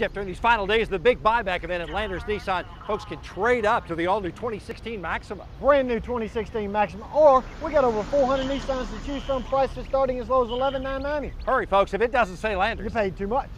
Jeff, during these final days of the big buyback event at Landers Nissan, folks can trade up to the all-new 2016 Maxima. Brand new 2016 Maxima, or we got over 400 Nissans to choose from, prices starting as low as 11,990. Hurry, folks, if it doesn't say Landers. You paid too much.